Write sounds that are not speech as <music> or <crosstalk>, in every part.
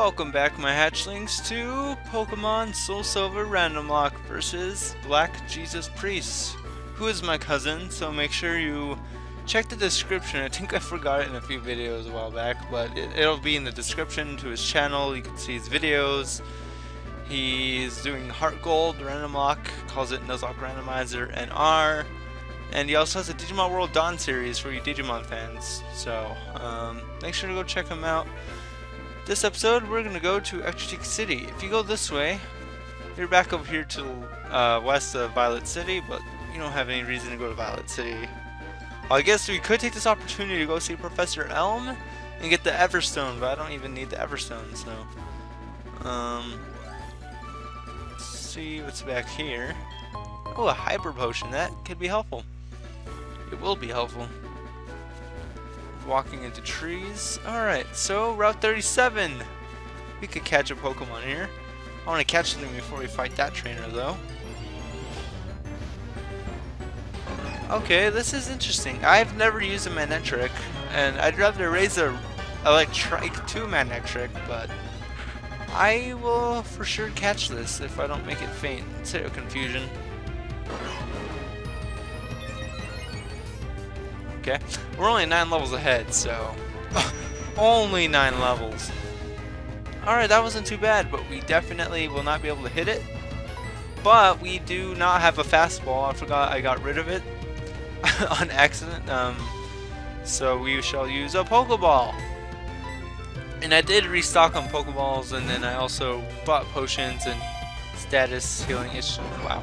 Welcome back, my hatchlings, to Pokemon Soul Silver Randomlocke versus Black Jesus Priest, who is my cousin, so make sure you check the description. I think I forgot it in a few videos a while back, but it, will be in the description to his channel. You can see his videos. He's doing Heart Gold Randomlocke, calls it Nuzlocke Randomizer NR. And he also has a Digimon World Dawn series for you Digimon fans. So, um, make sure to go check him out. This episode, we're going to go to Ecruteak City. If you go this way, you're back over here to uh, west of Violet City, but you don't have any reason to go to Violet City. I guess we could take this opportunity to go see Professor Elm and get the Everstone, but I don't even need the Everstone, so... Um, let's see what's back here. Oh, a Hyper Potion. That could be helpful. It will be helpful. Walking into trees. Alright, so Route 37. We could catch a Pokemon here. I want to catch something before we fight that trainer, though. Okay, this is interesting. I've never used a Manectric, and I'd rather raise a Electrike to Manectric, but I will for sure catch this if I don't make it faint. Zero confusion. Okay, we're only 9 levels ahead, so... <laughs> only 9 levels. Alright, that wasn't too bad, but we definitely will not be able to hit it. But we do not have a fastball. I forgot I got rid of it <laughs> on accident. Um, so we shall use a Pokeball. And I did restock on Pokeballs, and then I also bought potions and status healing issues. Wow.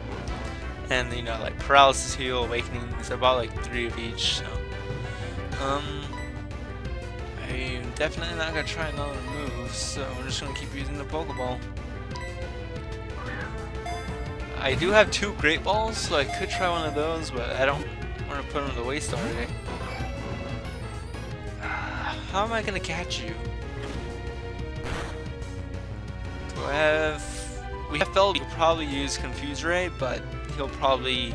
And, you know, like paralysis heal, awakenings. I bought like three of each, so. Um, I'm definitely not gonna try another move, so I'm just gonna keep using the Pokeball. I do have two Great Balls, so I could try one of those, but I don't want to put them to waste already. <sighs> How am I gonna catch you? Do I have... We have felt will probably use Confuse Ray, but he'll probably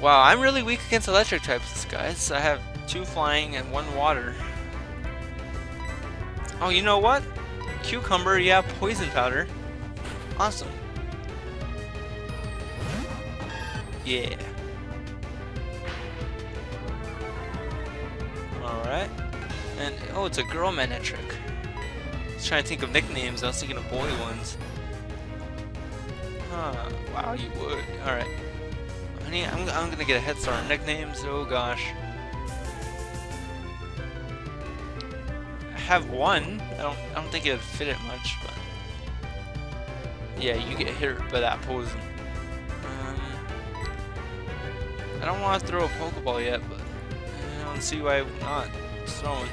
Wow, I'm really weak against electric types, guys. I have two flying and one water. Oh, you know what? Cucumber, yeah, poison powder. Awesome. Yeah. Alright. And, oh, it's a girl Manectric. I was trying to think of nicknames, I was thinking of boy ones. Huh, wow, you would. Alright. I'm, I'm gonna get a head start on nicknames. Oh gosh. I have one. I don't I don't think it'd fit it much, but yeah, you get hit by that poison. Um, I don't want to throw a Pokeball yet, but I don't see why not throwing.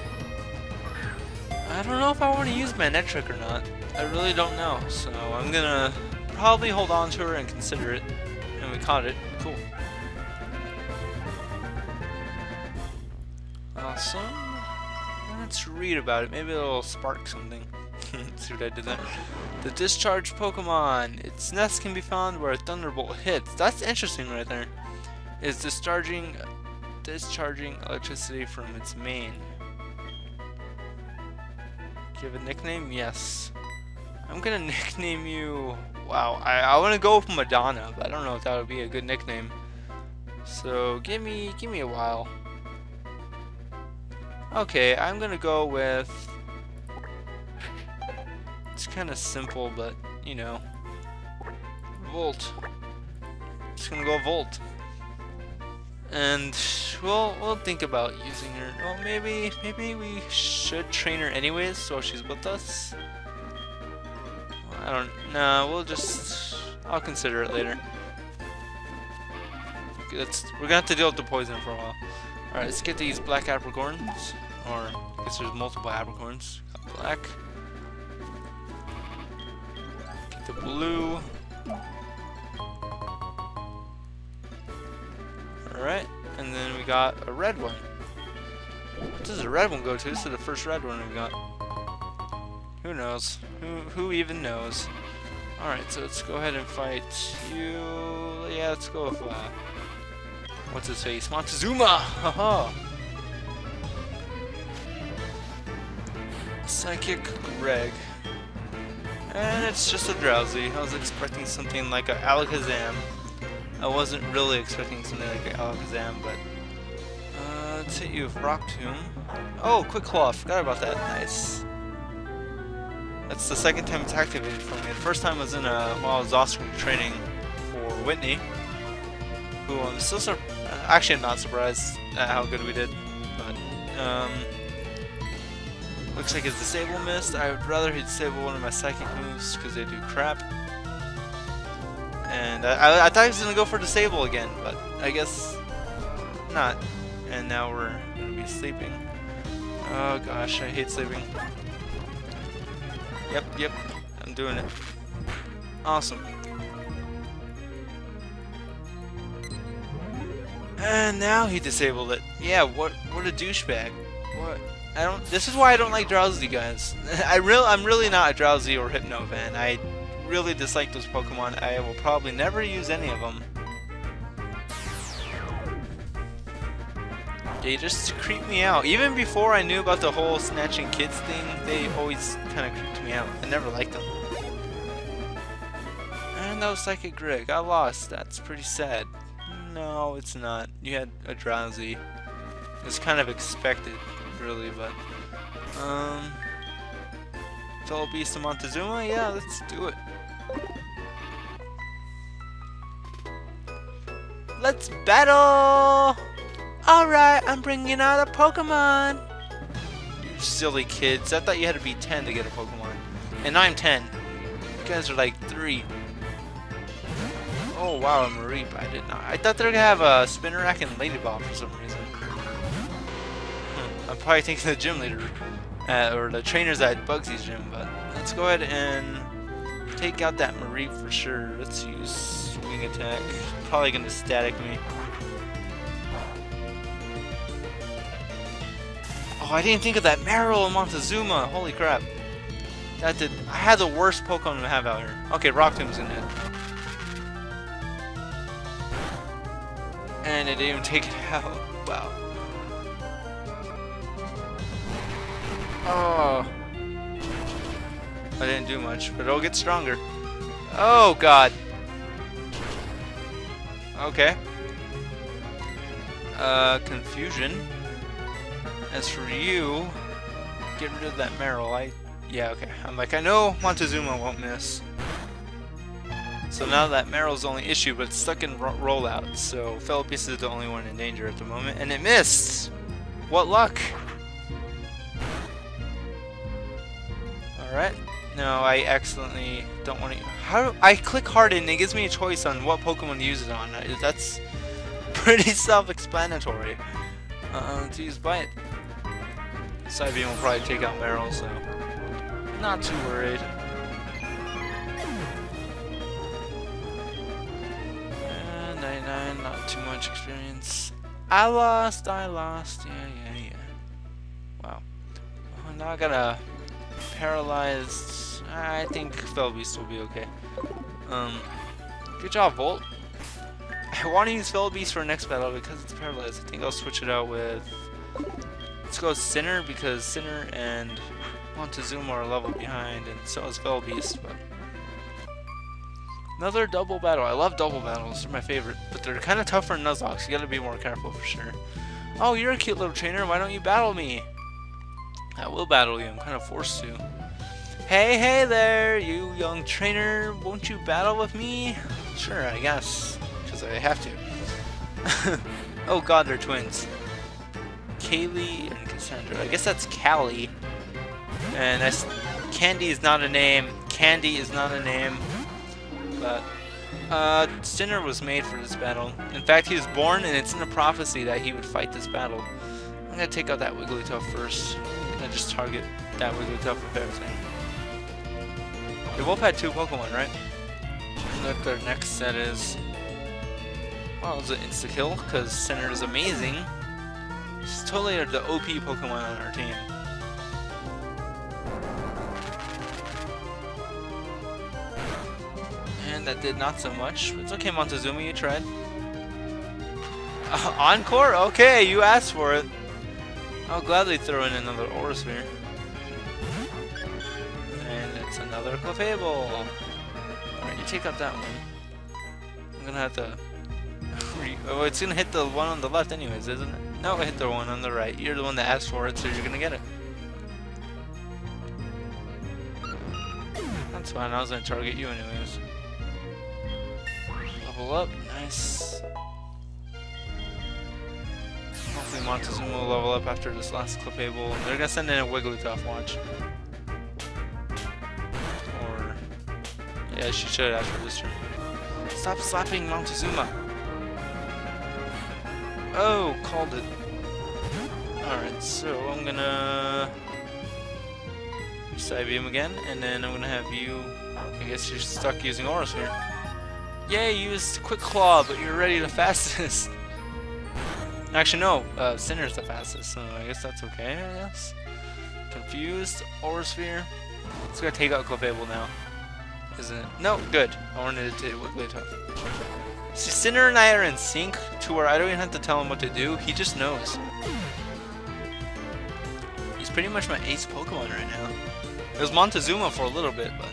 I don't know if I want to use Manectric or not. I really don't know, so I'm gonna probably hold on to her and consider it. And we caught it. Awesome. Let's read about it. Maybe it'll spark something. <laughs> See what I did there? The discharge Pokemon. Its nest can be found where a Thunderbolt hits. That's interesting right there. Is discharging discharging electricity from its mane. Give a nickname? Yes. I'm gonna <laughs> nickname you Wow, I, I want to go with Madonna, but I don't know if that would be a good nickname. So give me give me a while. Okay, I'm gonna go with. It's kind of simple, but you know, Volt. Just gonna go Volt, and we'll we'll think about using her. Well, maybe maybe we should train her anyways, so she's with us. I don't... No, we'll just... I'll consider it later. That's, we're gonna have to deal with the poison for a while. Alright, let's get these black apricorns. Or, I guess there's multiple apricorns. Black. Get the blue. Alright, and then we got a red one. What does the red one go to? This is the first red one we got. Who knows? Who, who even knows? Alright, so let's go ahead and fight you. Yeah, let's go with, uh, what's his face? Montezuma! <laughs> Haha! Psychic Greg. And it's just a Drowzee. I was expecting something like a Alakazam. I wasn't really expecting something like an Alakazam, but... Uh, let's hit you with Rock Tomb. Oh, Quick Claw. Forgot about that. Nice. That's the second time it's activated for me. The first time was in a, while I was Oscar training for Whitney. Who I'm still sur actually I'm not surprised at how good we did. But, um... Looks like his Disable missed. I would rather he disable one of my Psychic moves because they do crap. And I, I, I, thought he was to go for Disable again, but I guess not. And now we're to be sleeping. Oh gosh, I hate sleeping. Yep, yep, I'm doing it. Awesome. And now he disabled it. Yeah, what what a douchebag. What? I don't. This is why I don't like Drowzee guys. <laughs> I real. I'm really not a Drowzee or Hypno fan. I really dislike those Pokemon. I will probably never use any of them. They just creep me out. Even before I knew about the whole snatching kids thing, they always kind of creeped me out. I never liked them. And that was Psychic Greg. I lost. That's pretty sad. No, it's not. You had a Drowzee. It's kind of expected really, but um, Felbeast of Montezuma, yeah, let's do it. Let's battle! Alright, I'm bringing out a Pokemon! You silly kids, I thought you had to be 10 to get a Pokemon. And I'm 10. You guys are like 3. Oh wow, a Mareep, I did not. I thought they were gonna have a Spinarak and Ledyba for some reason. Probably thinking the gym leader, uh, or the trainers at Bugsy's gym, but let's go ahead and take out that Mareep for sure. Let's use swing Attack. Probably to static me. Oh, I didn't think of that and Montezuma. Holy crap. That did. I had the worst Pokemon to have out here. Okay, Rock Tomb's in it. And it didn't even take it out. Wow. Oh. I didn't do much, but it'll get stronger. Oh, God. Okay. Uh, confusion. As for you, get rid of that Marill. I, yeah, okay. I'm like, I know Montezuma won't miss. So now that the only issue, but it's stuck in ro rollout. So Felipis is the only one in danger at the moment, and it missed. What luck! Alright. No, I accidentally don't want to... How do I click Harden and it gives me a choice on what Pokemon to use it on. That's <laughs> pretty self-explanatory. Uh, to use Bite. Psybeam will probably take out Marill, so... Not too worried. Uh, 99, not too much experience. I lost, I lost, yeah, yeah, yeah. Wow. Well, now I gotta paralyzed. I think Felbeast will be okay. Um, good job, Volt. I want to use Felbeast for next battle because it's paralyzed. I think I'll switch it out with... Let's go Sinner because Sinner and Montezuma are a level behind and so is Felbeast, but... Another double battle. I love double battles. They're my favorite. But they're kind of tough for Nuzlocke, so you gotta be more careful for sure. Oh, you're a cute little trainer. Why don't you battle me? I will battle you. I'm kind of forced to. Hey, hey there, you young trainer. Won't you battle with me? Sure, I guess. Because I have to. <laughs> oh god, they're twins. Kaylee and Cassandra. I guess that's Callie. And that's... Candy is not a name. Candy is not a name. But... Uh, Sinner was made for this battle. In fact, he was born and it's in a prophecy that he would fight this battle. I'm gonna take out that Wigglytuff first just target that Wigglytuff with everything. They both had two Pokemon, right? Look, their next set is... Well, it's an insta-kill, because Sinner is amazing. It's totally the OP Pokemon on our team. And that did not so much. It's okay, Montezuma, you tried. Uh, <laughs> encore? Okay, you asked for it. I'll gladly throw in another Aura Sphere. And it's another Clefable. Alright, you take out that one. I'm gonna have to... <laughs> oh, it's gonna hit the one on the left anyways, isn't it? No, it hit the one on the right. You're the one that asked for it, so you're gonna get it. That's fine, I was gonna target you anyways. Level up, nice. Hopefully Montezuma will level up after this last Clefable. They're gonna send in a Wigglytuff, watch. Or... Yeah, she should after this turn. Stop slapping Montezuma! Oh, called it. Alright, so I'm gonna... Psybeam again, and then I'm gonna have you... I guess you're stuck using Aura Sphere. Yay, you used Quick Claw, but you're already the <laughs> fastest. Actually, no. Uh, Sinner's the fastest, so I guess that's okay, I guess. Confused. Aura Sphere. It's gonna take out Clefable now. Isn't it? No, good. I wanted it to Wigglytuff. See, Sinner and I are in sync to where I don't even have to tell him what to do. He just knows. He's pretty much my ace Pokemon right now. It was Montezuma for a little bit, but...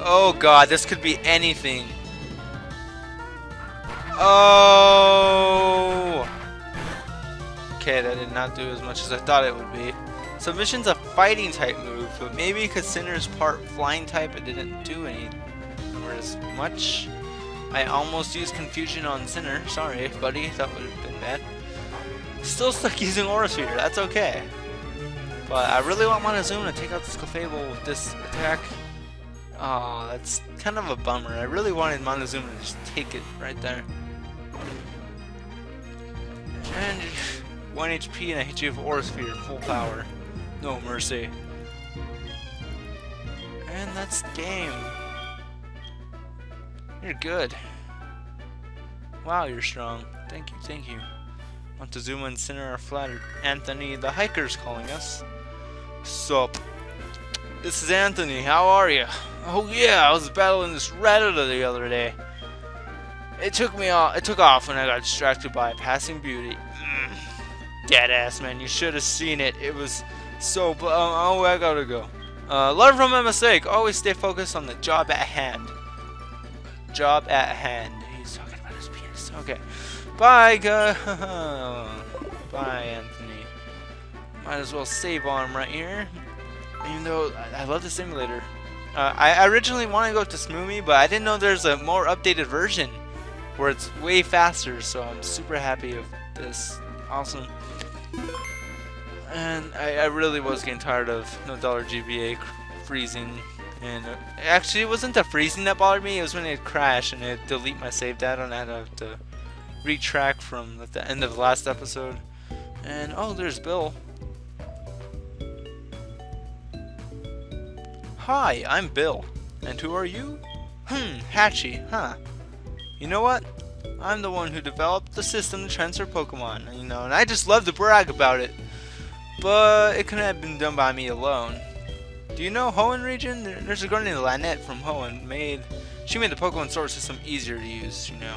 Oh god, this could be anything. Oh! Okay, that did not do as much as I thought it would be. Submission's a fighting type move, but maybe because Sinner's part flying type, it didn't do any or as much. I almost used confusion on Sinner. Sorry, buddy. That would have been bad. Still stuck <laughs> using Aura Sphere. That's okay. But I really want Montezuma to take out this Clefable with this attack. Oh, that's kind of a bummer. I really wanted Montezuma to just take it right there. And 1 HP and I hit you with Aura Sphere, full power. No mercy. And that's game. You're good. Wow, you're strong. Thank you, thank you. Montezuma and Sinner are flattered. Anthony the Hiker's calling us. Sup? This is Anthony, how are you? Oh yeah, I was battling this Rattata the other day. It took me off. It took off when I got distracted by a passing beauty. Dead ass man, you should have seen it. It was so. Uh, oh, I gotta go. Uh, learn from my mistake. Always stay focused on the job at hand. Job at hand. He's talking about his penis. Okay. Bye, guys. <laughs> Bye, Anthony. Might as well save on him right here. Even though I, I love the simulator. Uh, I originally wanted to go to Smoomy, but I didn't know there's a more updated version where it's way faster, so I'm super happy of this. Awesome. And I, I really was getting tired of No$GBA freezing. And uh, actually, it wasn't the freezing that bothered me, it was when it crashed and it delete my save data and I had to, have to retrack from the end of the last episode. And oh, there's Bill. Hi, I'm Bill. And who are you? Hmm, Hatchy, huh? You know what? I'm the one who developed the system to transfer Pokemon, you know, and I just love to brag about it. But it couldn't have been done by me alone. Do you know Hoenn region? There's a girl named Lanette from Hoenn made she made the Pokemon Sword system easier to use, you know.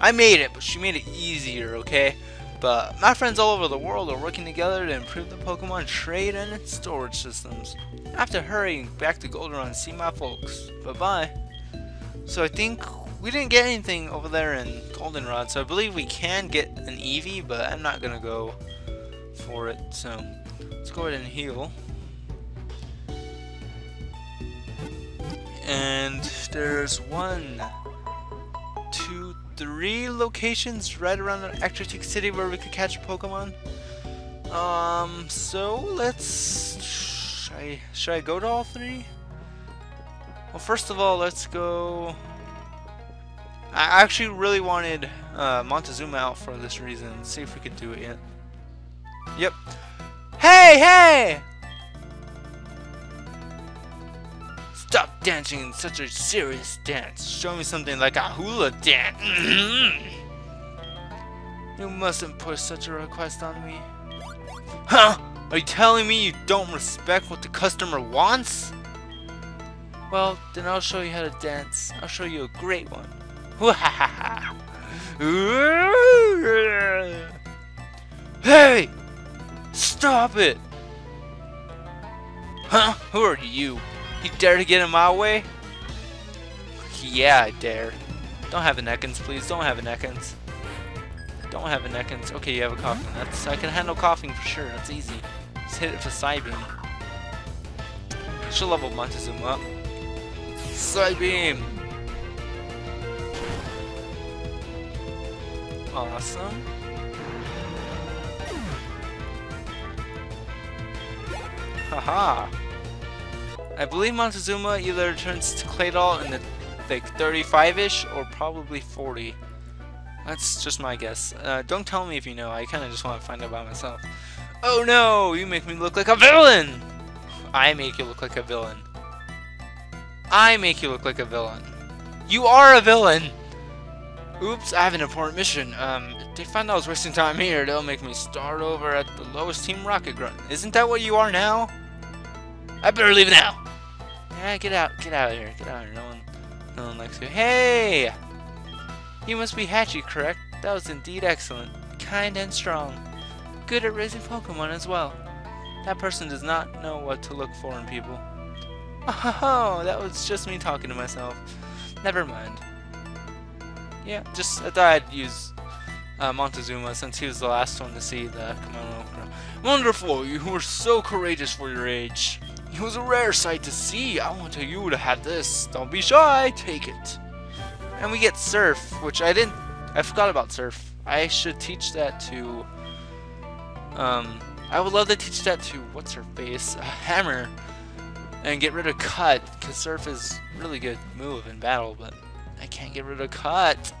I made it, but she made it easier, okay? But my friends all over the world are working together to improve the Pokemon trade and its storage systems. I have to hurry back to Goldenrod and see my folks. Bye-bye. So I think we didn't get anything over there in Goldenrod, so I believe we can get an Eevee, but I'm not going to go for it. So let's go ahead and heal. And there's one, two, three locations right around Ecruteak City where we could catch Pokemon. Um, so let's... Should I, should I go to all three? Well, first of all, let's go... I actually really wanted uh, Montezuma out for this reason. Let's see if we could do it yet. Yep. Hey, hey! Stop dancing in such a serious dance. Show me something like a hula dance. you mustn't push such a request on me. Huh? Are you telling me you don't respect what the customer wants? Well, then I'll show you how to dance. I'll show you a great one. <laughs> hey! Stop it! Huh? Who are you? You dare to get in my way? Yeah, I dare. Don't have an Ekans, please. Don't have an Ekans. Don't have an Ekans. Okay, you have a Koffing. That's I can handle Koffing for sure. That's easy. Just hit it for Psybeam. Should level Montezuma up. Psybeam! Awesome. Haha! I believe Montezuma either turns to Claydol in the like 35-ish or probably 40. That's just my guess. Uh, don't tell me if you know, I kinda just want to find out by myself. Oh no! You make me look like a villain! I make you look like a villain. I make you look like a villain. You are a villain! Oops, I have an important mission. Um, if they find I was wasting time here, they'll make me start over at the lowest team rocket grunt. Isn't that what you are now? I better leave now! Yeah, get out, get out of here, get out of here. No one, no one likes you. Hey! You must be Hatchy, correct? That was indeed excellent. Kind and strong. Good at raising Pokemon as well. That person does not know what to look for in people. <laughs> Oh, that was just me talking to myself. Never mind. Yeah, just I thought I'd use uh, Montezuma since he was the last one to see the kimono. Wonderful! You were so courageous for your age. It was a rare sight to see. I wanted you to have this. Don't be shy. Take it. And we get Surf, which I didn't... I forgot about Surf. I should teach that to... Um, I would love to teach that to, what's her face? A Hammer. And get rid of Cut, because Surf is really good move in battle, but I can't get rid of Cut.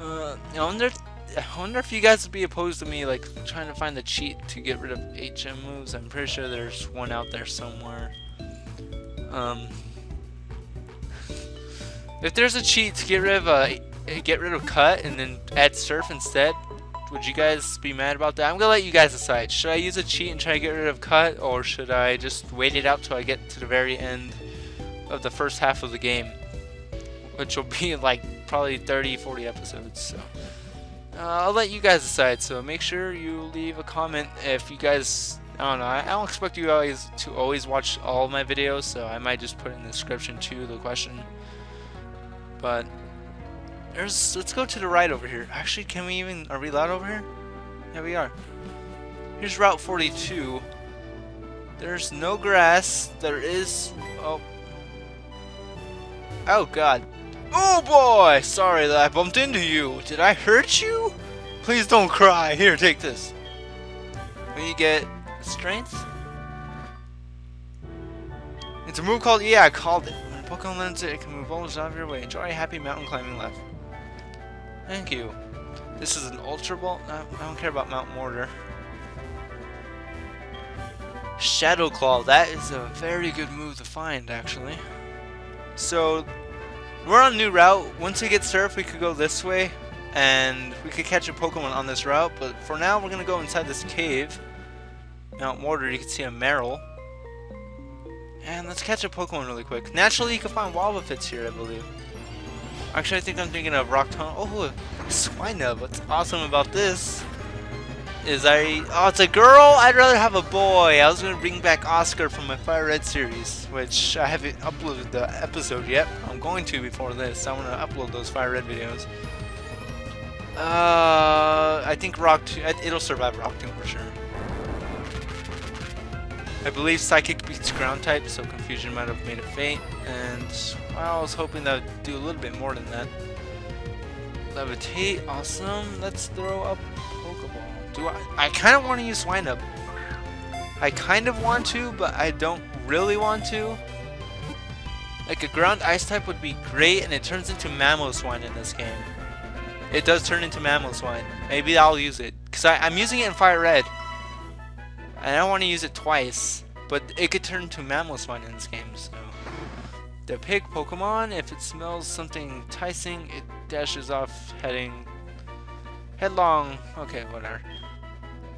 Uh, I wonder, I wonder if you guys would be opposed to me, like, trying to find the cheat to get rid of HM moves. I'm pretty sure there's one out there somewhere. Um, <laughs> if there's a cheat to get rid of uh, get rid of cut and then add surf instead, would you guys be mad about that? I'm gonna let you guys decide. Should I use a cheat and try to get rid of cut, or should I just wait it out till I get to the very end of the first half of the game, which will be like probably 30, 40 episodes. So uh, I'll let you guys decide. So make sure you leave a comment if you guys. I don't know. I, don't expect you guys to always watch all my videos, so I might just put in the description to the question. But there's let's go to the right over here. Actually, can we even are we allowed over here? Yeah, we are. Here's Route 42. There's no grass. There is oh Oh god. Oh boy! Sorry that I bumped into you. Did I hurt you? Please don't cry. Here, take this. When you get strength. It's a move called yeah, I called it. When Pokemon learns it, it can move boulders out of your way. Enjoy a happy mountain climbing life. Thank you. This is an Ultra Ball? I don't care about Mount Mortar. Shadow Claw, that is a very good move to find, actually. So, we're on a new route. Once we get Surf, we could go this way, and we could catch a Pokemon on this route, but for now, we're going to go inside this cave. Mount Mortar, you can see a Marill. And let's catch a Pokemon really quick. Naturally, you can find Wobbuffets here, I believe. Actually, I think I'm thinking of Rock Oh, Swinub. What's awesome about this is I... Oh, it's a girl? I'd rather have a boy. I was going to bring back Oscar from my Fire Red series, which I haven't uploaded the episode yet. I'm going to before this. I want to upload those Fire Red videos. Uh, I think Rock 2, It'll survive Rock Tomb for sure. I believe Psychic beats Ground type, so Confusion might have made it faint, and I was hoping that would do a little bit more than that. Levitate, awesome. Let's throw a Pokeball. Do I? I kind of want to use Swinub. I kind of want to, but I don't really want to. Like a ground ice type would be great, and it turns into Mamoswine in this game. It does turn into Mamoswine. Maybe I'll use it. Because I'm using it in Fire Red. And I don't want to use it twice, but it could turn into Mamoswine in this game, so... The pig Pokemon, if it smells something enticing, it dashes off heading headlong. Okay, whatever.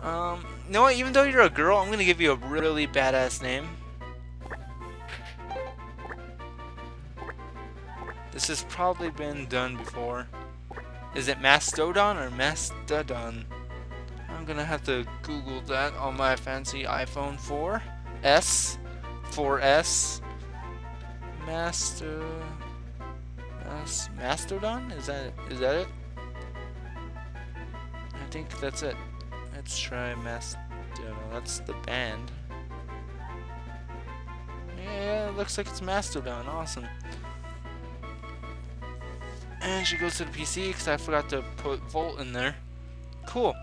Um, you know what? Even though you're a girl, I'm gonna give you a really badass name. This has probably been done before. Is it Mastodon or Mastodon? I'm gonna have to Google that on my fancy iPhone 4. S, 4S, Master, Mas, Mastodon. Is that is that it? I think that's it. Let's try Mastodon. That's the band. Yeah, it looks like it's Mastodon. Awesome. And she goes to the PC because I forgot to put Volt in there. Cool.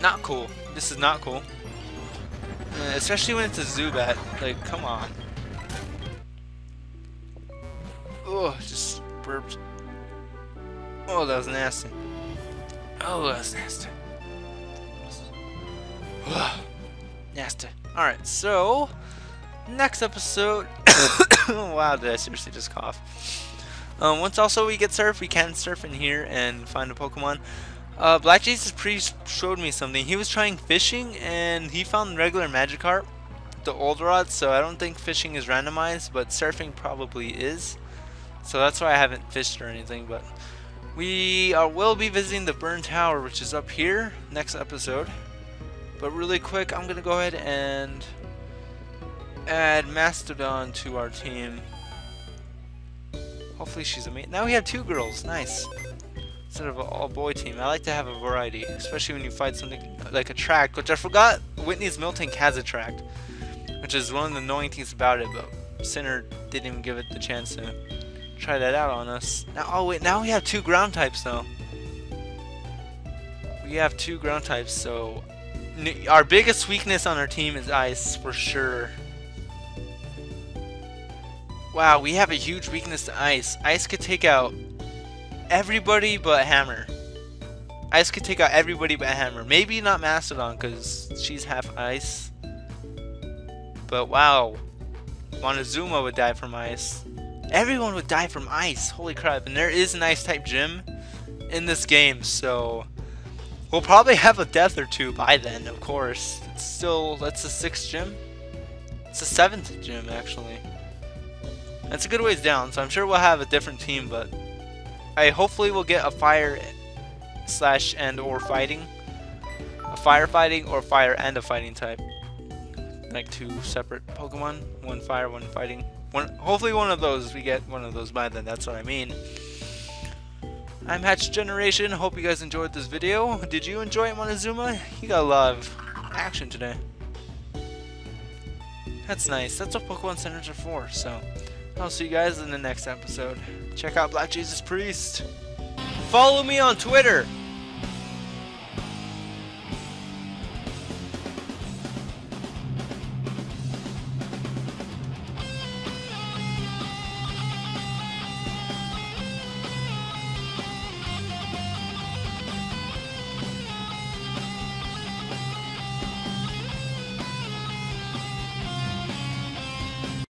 Not cool. This is not cool. Uh, especially when it's a Zubat. Like, come on. Oh, just burped. Oh, that was nasty. Oh, that was nasty. nasty. Alright, so... Next episode... <coughs> <coughs> wow, did I seriously just cough? Um, once also we get surf, we can surf in here and find a Pokemon. Uh, Black Jesus Priest showed me something. He was trying fishing and he found regular Magikarp, the old rod, so I don't think fishing is randomized, but surfing probably is. So that's why I haven't fished or anything, but we are, will be visiting the Burn Tower, which is up here, next episode. But really quick, I'm going to go ahead and add Mastodon to our team. Hopefully she's a mate. Now we have two girls. Nice. Instead of an all-boy team. I like to have a variety, especially when you fight something like Attract, which I forgot Whitney's Miltank has Attract, which is one of the annoying things about it, but Sinner didn't even give it the chance to try that out on us. Now, oh wait, now we have two ground types though. We have two ground types, so our biggest weakness on our team is ice for sure. Wow, we have a huge weakness to Ice. Ice could take out everybody but Hammer. Ice could take out everybody but Hammer. Maybe not Mastodon because she's half Ice. But wow, Montezuma would die from Ice. Everyone would die from Ice. Holy crap. And there is an Ice type gym in this game, so we'll probably have a death or two by then, of course. It's still, that's the sixth gym? It's the seventh gym, actually. It's a good ways down, so I'm sure we'll have a different team, but I hopefully will get a fire slash and or fighting. A firefighting or fire and a fighting type. Like two separate Pokemon. One fire, one fighting. One hopefully one of those we get one of those by then, that's what I mean. I'm HatchedGeneration, hope you guys enjoyed this video. Did you enjoy it, Montezuma? You got a lot of action today. That's nice. That's what Pokemon Centers are for, so... I'll see you guys in the next episode. Check out Black Jesus Priest. Follow me on Twitter